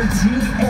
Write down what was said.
I did